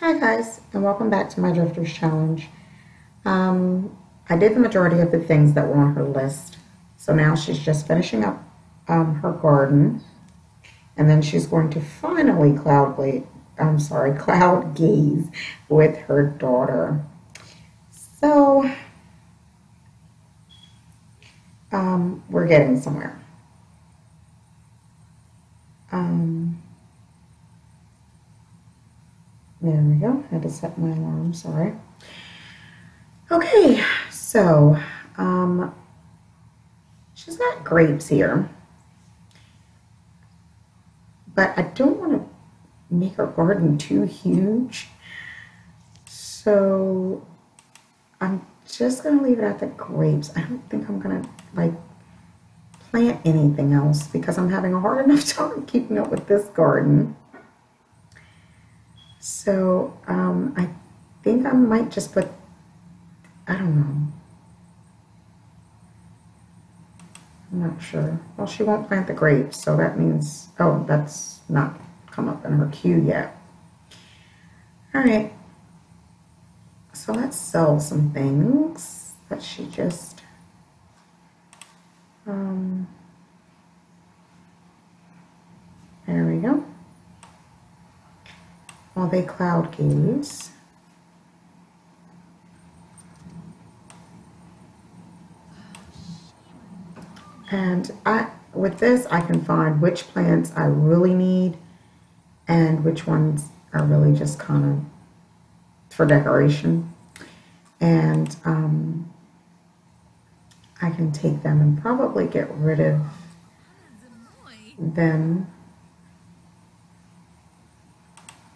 Hi guys, and welcome back to my Drifters Challenge. Um, I did the majority of the things that were on her list. So now she's just finishing up um, her garden. And then she's going to finally cloud I'm sorry, cloud gaze with her daughter. So um, we're getting somewhere. Um, there we go. I had to set my alarm, sorry. Okay, so um, she's got grapes here. But I don't want to make her garden too huge. So I'm just going to leave it at the grapes. I don't think I'm going to like plant anything else because I'm having a hard enough time keeping up with this garden. So um, I think I might just put, I don't know. I'm not sure. Well, she won't plant the grapes, so that means, oh, that's not come up in her queue yet. All right. So let's sell some things that she just, um, there we go while they cloud gaze? And I, with this, I can find which plants I really need and which ones are really just kind of for decoration. And um, I can take them and probably get rid of them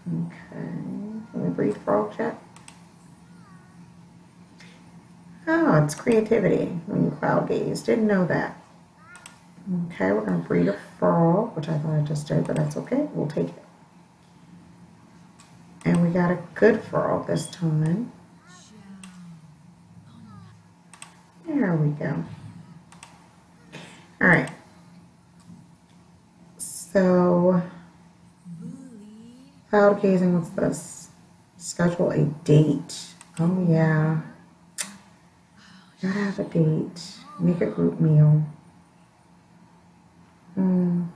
Okay, can we breed frog chat? Oh, it's creativity when you cloud gaze. Didn't know that. Okay, we're going to breed a frog, which I thought I just did, but that's okay. We'll take it. And we got a good frog this time. There we go. All right. So Cloud gazing, what's this? Schedule a date. Oh, yeah. Gotta have a date. Make a group meal. Hmm.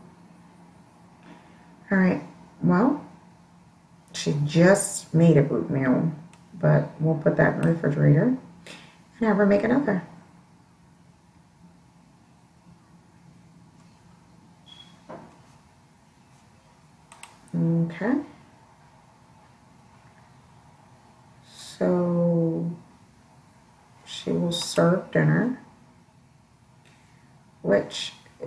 All right. Well, she just made a group meal, but we'll put that in the refrigerator and have her make another. Okay. So she will serve dinner, which uh,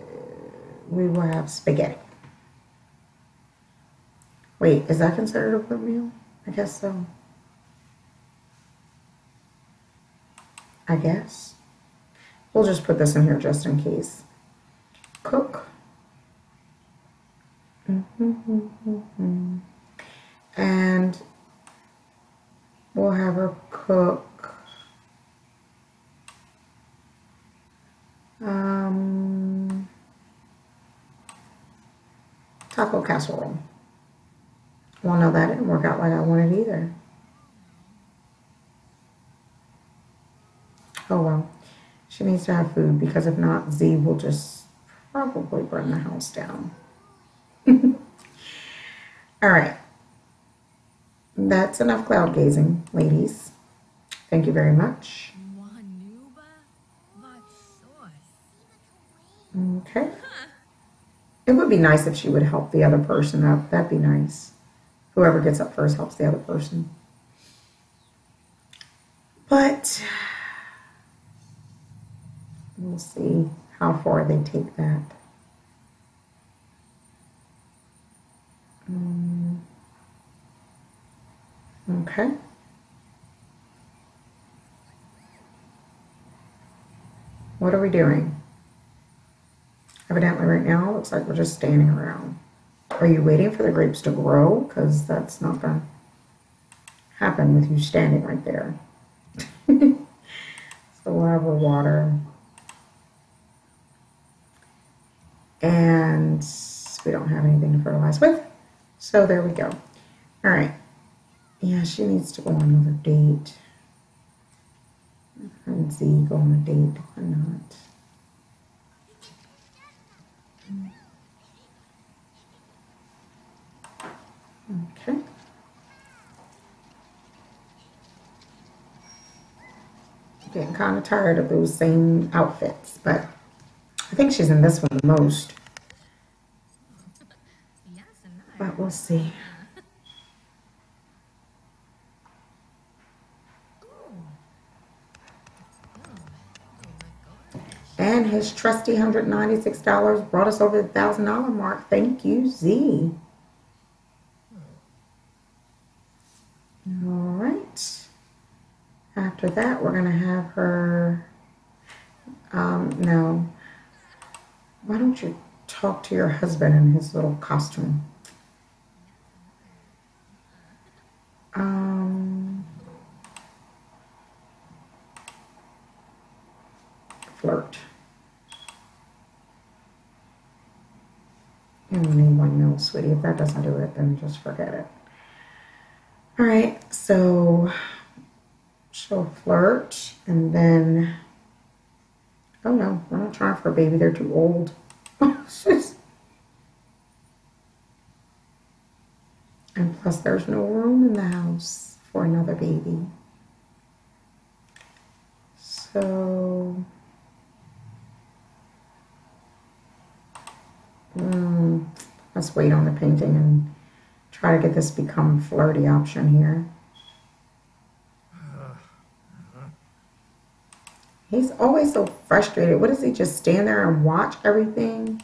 we will have spaghetti. Wait, is that considered a good meal? I guess so. I guess. We'll just put this in here just in case. Cook. Mm -hmm, And We'll have her cook um, taco casserole. Well, no, that didn't work out like I wanted either. Oh well, she needs to have food because if not, Z will just probably burn the house down. All right. That's enough cloud gazing, ladies. Thank you very much. Okay. It would be nice if she would help the other person up. That'd be nice. Whoever gets up first helps the other person. But we'll see how far they take that. Um, Okay. What are we doing? Evidently right now, looks like we're just standing around. Are you waiting for the grapes to grow? Because that's not going to happen with you standing right there. so we'll have our water. And we don't have anything to fertilize with. So there we go. All right. Yeah, she needs to go on another date. Her and Z go on a date. or not? Okay. Getting kind of tired of those same outfits, but I think she's in this one the most. But we'll see. And his trusty $196 brought us over the $1,000 mark. Thank you, Z. All right. After that, we're going to have her. Um, no. Why don't you talk to your husband in his little costume? Um, flirt. Anyone knows, sweetie. If that doesn't do it, then just forget it. All right, so she'll flirt and then, oh no, we're not trying for a baby. They're too old. and plus, there's no room in the house for another baby. So, mm, let's wait on the painting and try to get this become flirty option here. He's always so frustrated. What does he just stand there and watch everything?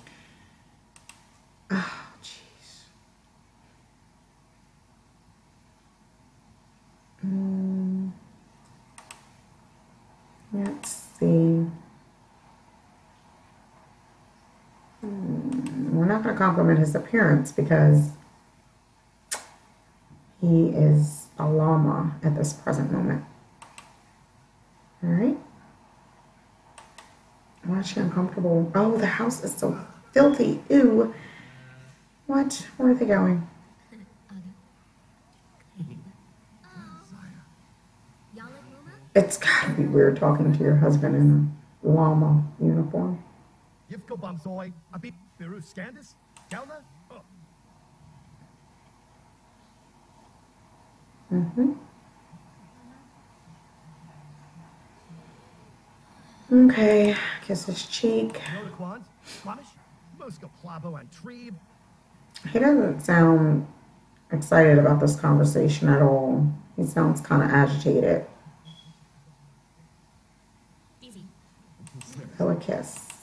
Oh, jeez. Mm. Let's see. Compliment his appearance because he is a llama at this present moment. All right. Why is she uncomfortable? Oh, the house is so filthy. Ew. What? Where are they going? It's gotta be weird talking to your husband in a llama uniform. Mm-hmm. Okay, kiss his cheek. He doesn't sound excited about this conversation at all. He sounds kind of agitated. A kiss.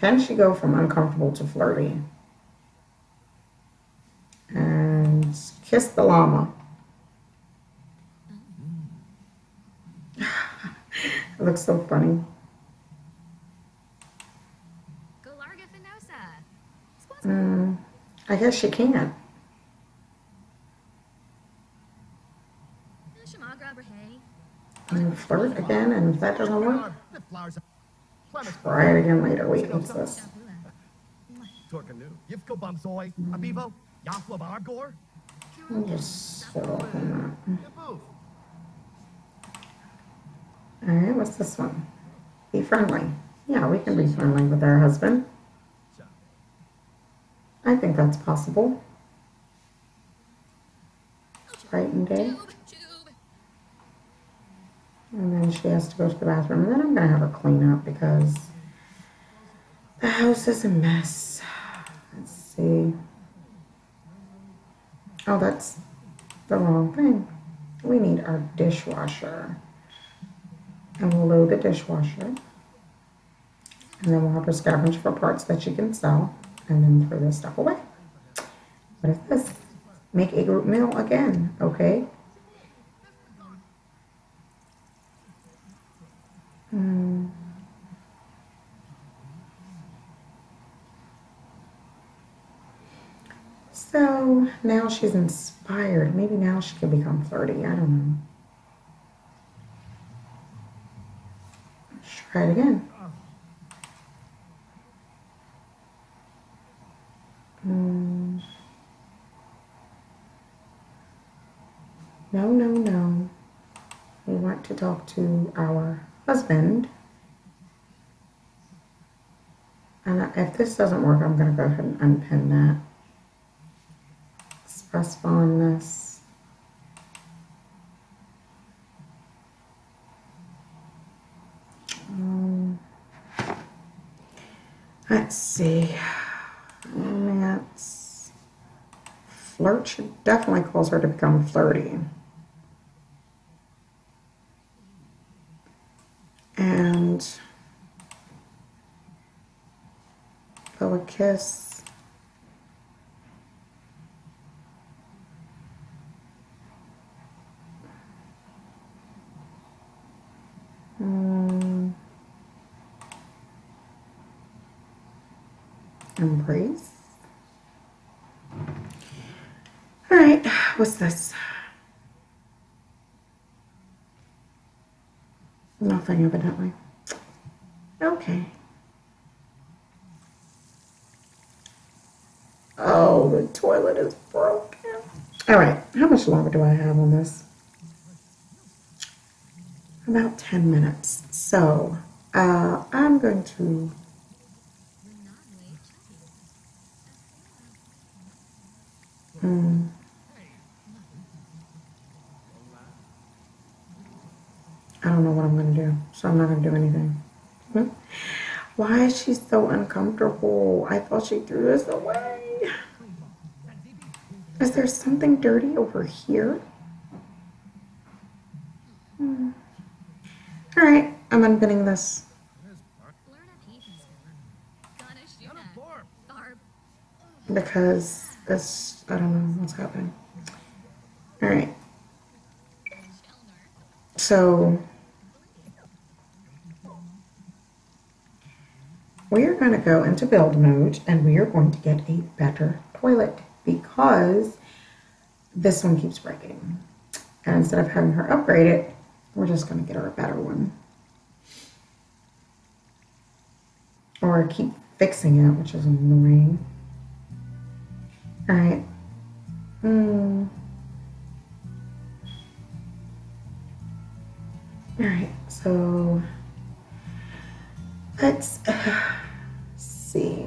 Can she go from uncomfortable to flirty? And kiss the llama. It looks so funny. Mm, I guess she can't. And flirt again, and if that doesn't work, try it again later. Wait, what's this? I'll just off that. All right, what's this one? Be friendly. Yeah, we can be friendly with our husband. I think that's possible. Bright and day. And then she has to go to the bathroom. And then I'm going to have her clean up because the house is a mess. Let's see. Oh, that's the wrong thing. We need our dishwasher. And we'll load the dishwasher. And then we'll have her scavenge for parts that she can sell. And then throw this stuff away. What is this? Make a group meal again, okay? Hmm. So now she's inspired. Maybe now she can become flirty. I don't know. Try it again. Mm. No, no, no. We want to talk to our husband. And if this doesn't work, I'm going to go ahead and unpin that. Express fondness. Um, let's see. Romance. Flirt should definitely cause her to become flirty. And a kiss. Mm. Embrace. All right, what's this? Nothing, evidently. Okay. Oh, the toilet is broken. All right, how much longer do I have on this? About 10 minutes. So, uh, I'm going to Hmm. I don't know what I'm going to do, so I'm not going to do anything. Hmm? Why is she so uncomfortable? I thought she threw this away. Is there something dirty over here? Hmm. All right, I'm unpinning this. Because this, I don't know what's happening. All right. So we are going to go into build mode and we are going to get a better toilet because this one keeps breaking. And instead of having her upgrade it, we're just going to get her a better one. Or keep fixing it, which is annoying. All right. Hmm. All right, so let's uh, see.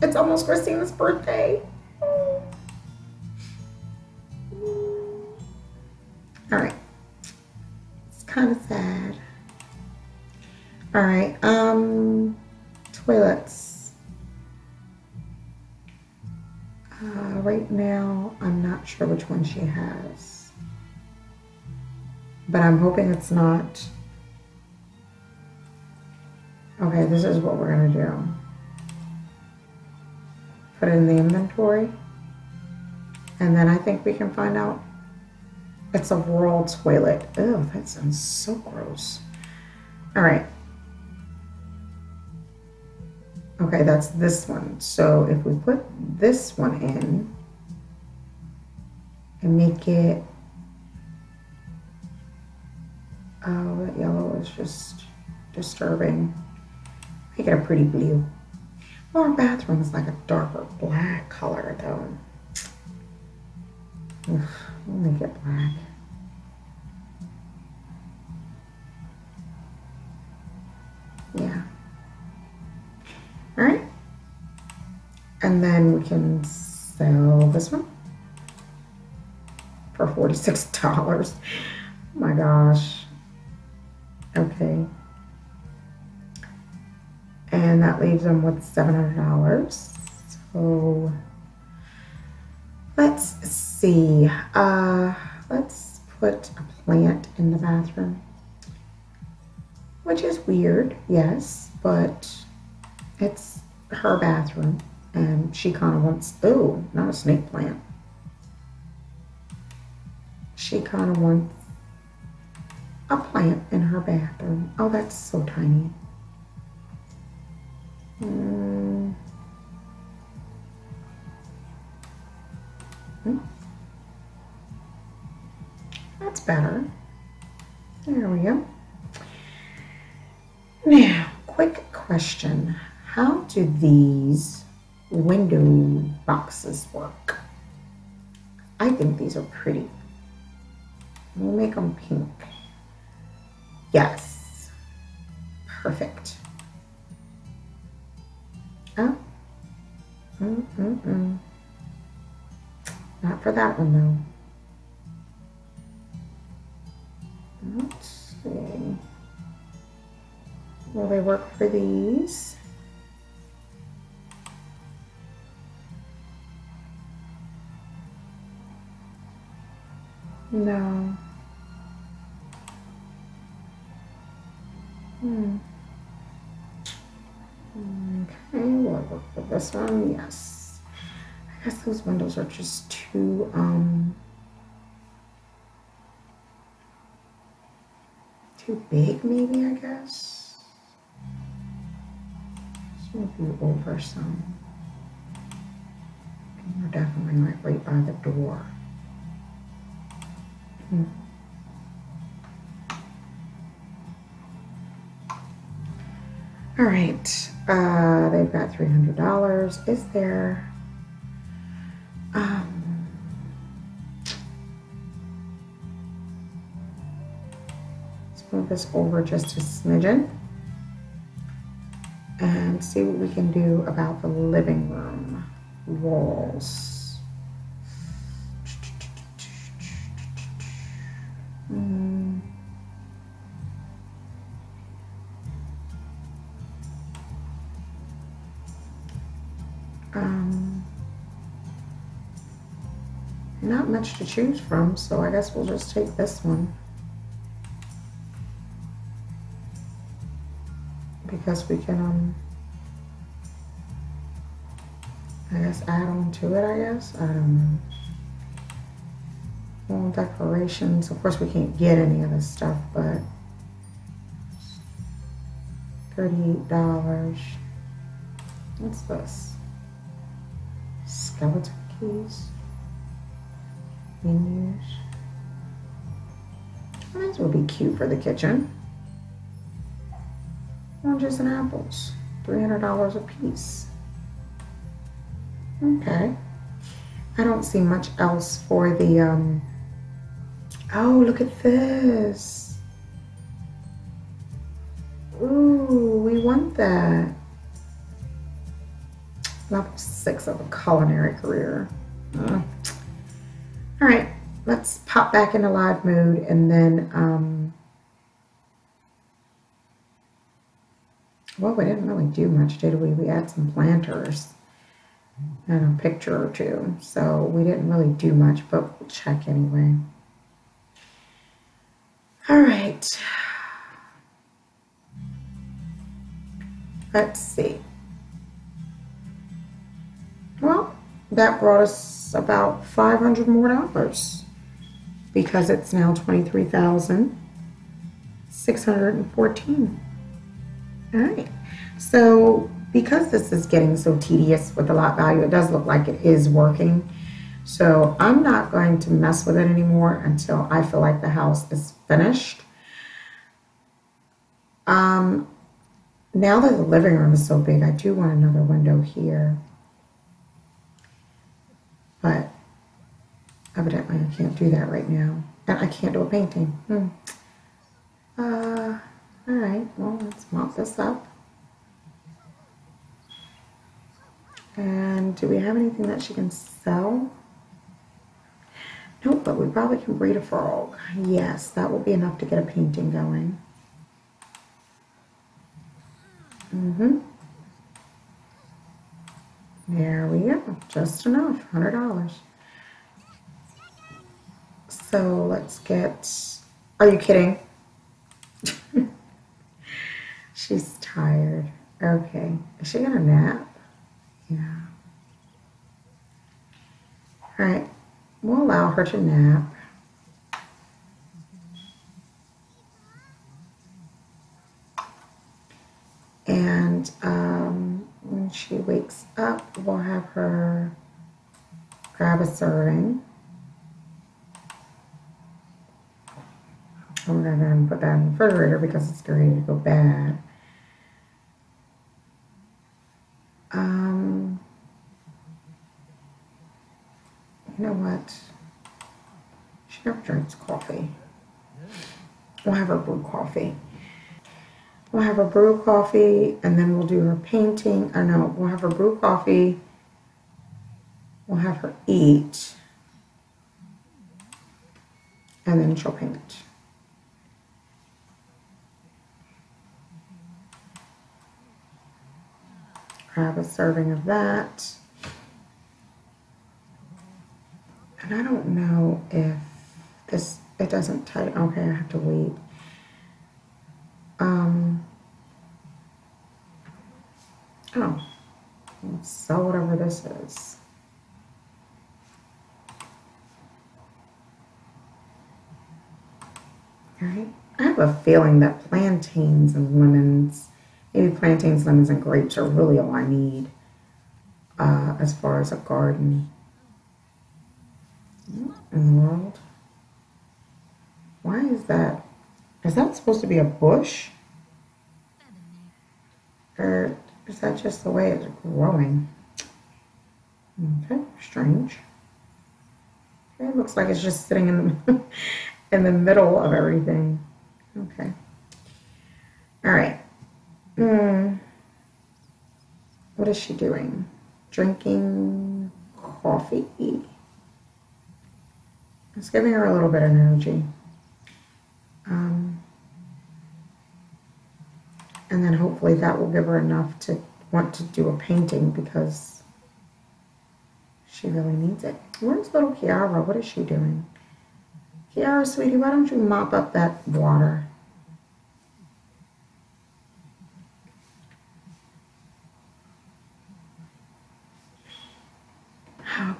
It's almost Christina's birthday. All right. It's kind of sad. All right. Um, toilets. Uh, right now, I'm not sure which one she has but I'm hoping it's not. Okay, this is what we're gonna do. Put it in the inventory. And then I think we can find out. It's a world toilet. Oh, that sounds so gross. All right. Okay, that's this one. So if we put this one in and make it Oh, that yellow is just disturbing. Make it a pretty blue. Our bathroom is like a darker black color, though. Ugh, make it black. Yeah. All right. And then we can sell this one for $46. Oh my gosh. Okay. And that leaves them with $700. So let's see. Uh, let's put a plant in the bathroom. Which is weird, yes, but it's her bathroom. And she kind of wants, oh, not a snake plant. She kind of wants a plant in her bathroom. Oh, that's so tiny. Mm. That's better. There we go. Now, quick question. How do these window boxes work? I think these are pretty. We'll make them pink. Yes. Perfect. Oh. Mm-mm-mm. Not for that one though. Let's see. Will they work for these? No. This one? Yes. I guess those windows are just too, um, too big maybe, I guess. This might be over some. We're definitely like right by the door. Hmm. All right, uh, they've got $300. Is there, um, let's move this over just a smidgen and see what we can do about the living room walls. Hmm. Much to choose from, so I guess we'll just take this one. Because we can, um, I guess add on to it, I guess. I don't know. Well, decorations, of course we can't get any of this stuff, but $38. What's this? skeleton keys, menus. These will be cute for the kitchen. Oranges and apples, $300 a piece. Okay. I don't see much else for the, um, oh, look at this. Ooh, we want that level six of a culinary career. All right, let's pop back into live mode and then, um, well, we didn't really do much, did we? We had some planters and a picture or two. So we didn't really do much, but we'll check anyway. All right. Let's see. Well, that brought us about 500 more dollars because it's now 23,614. All right. So because this is getting so tedious with the lot value, it does look like it is working. So I'm not going to mess with it anymore until I feel like the house is finished. Um, now that the living room is so big, I do want another window here. But evidently I can't do that right now. And I can't do a painting. Hmm. Uh, all right, well, let's mop this up. And do we have anything that she can sell? Nope, but we probably can breed a frog. Yes, that will be enough to get a painting going. Mm-hmm. There we go, just enough, $100. So let's get, are you kidding? She's tired. Okay, is she gonna nap? Yeah. All right, we'll allow her to nap. And um, when she wakes up, we'll have her grab a serving. I'm going to put that in the refrigerator because it's ready to go bad. Um, you know what? She never drinks coffee. We'll have her brew coffee. We'll have her brew coffee and then we'll do her painting. I know, we'll have her brew coffee. We'll have her eat. And then she'll paint. Grab a serving of that. And I don't know if this, it doesn't tighten. Okay, I have to wait. Um, oh, so whatever this is. All right. I have a feeling that plantains and lemons, maybe plantains, lemons, and grapes are really all I need uh, as far as a garden in the world. Why is that? Is that supposed to be a bush? Or is that just the way it's growing? Okay, strange. it looks like it's just sitting in the in the middle of everything. Okay. All right. Hmm. What is she doing? Drinking coffee. It's giving her a little bit of energy. Um, and then hopefully that will give her enough to want to do a painting because she really needs it. Where's little Kiara? What is she doing? Kiara, sweetie, why don't you mop up that water?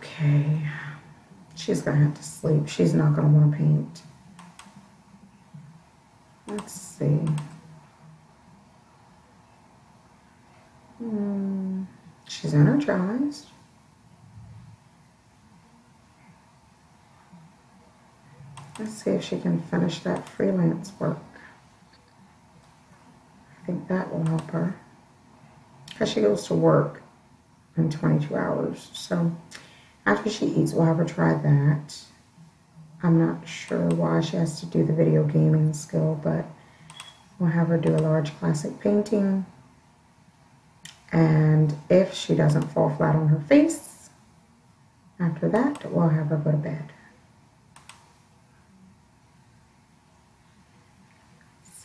Okay. She's going to have to sleep. She's not going to want to paint. Let's see. Hmm. She's energized. Let's see if she can finish that freelance work. I think that will help her. Because she goes to work in 22 hours. So after she eats, we'll have her try that. I'm not sure why she has to do the video gaming skill, but we'll have her do a large classic painting. And if she doesn't fall flat on her face, after that, we'll have her go to bed.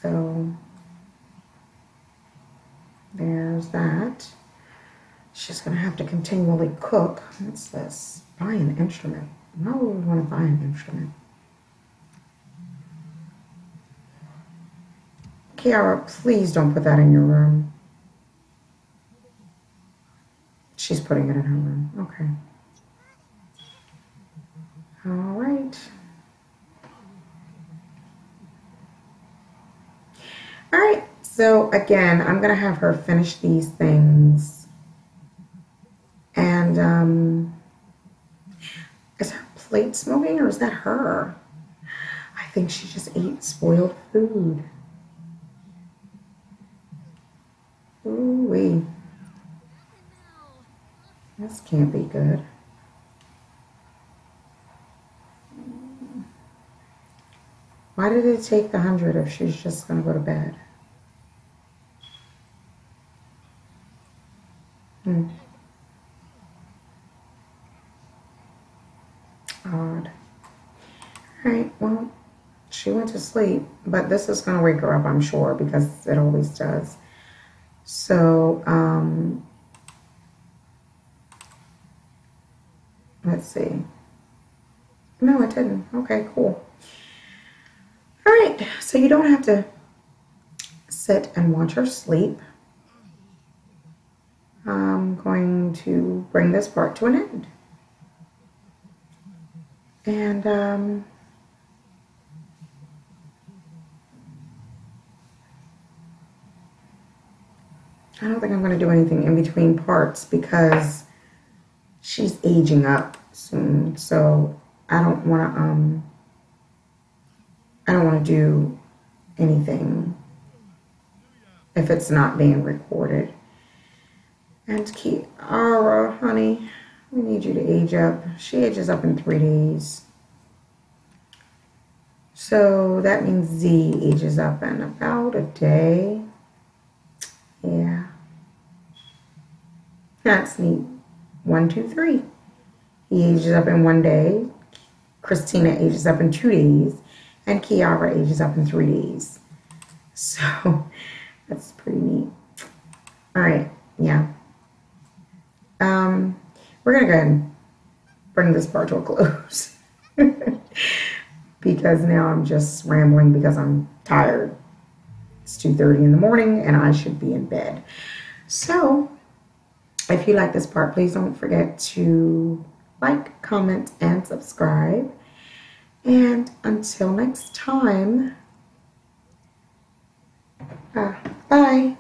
So there's that. She's going to have to continually cook. What's this? Buy an instrument. No, Why would want to buy an instrument? Kiara, please don't put that in your room. She's putting it in her room. Okay. All right. All right. So again, I'm going to have her finish these things. And um, is her plate smoking or is that her? I think she just ate spoiled food. Ooh wee. This can't be good. Why did it take the hundred if she's just going to go to bed? Hmm. Odd. Alright, well, she went to sleep, but this is going to wake her up, I'm sure, because it always does. So, um, let's see. No, it didn't. Okay, cool. All right, so you don't have to sit and watch her sleep. I'm going to bring this part to an end. And um, I don't think I'm going to do anything in between parts because she's aging up soon. So I don't want to um, I don't want to do anything if it's not being recorded. And Kiara, honey, we need you to age up. She ages up in three days. So that means Z ages up in about a day. Yeah. That's neat. One, two, three. He ages up in one day. Christina ages up in two days. And Kiara ages up in three days. So that's pretty neat. All right. Yeah. Um, we're going to go and bring this part to a close. because now I'm just rambling because I'm tired. It's 2.30 in the morning and I should be in bed. So, if you like this part, please don't forget to like, comment, and subscribe. And until next time, uh, bye.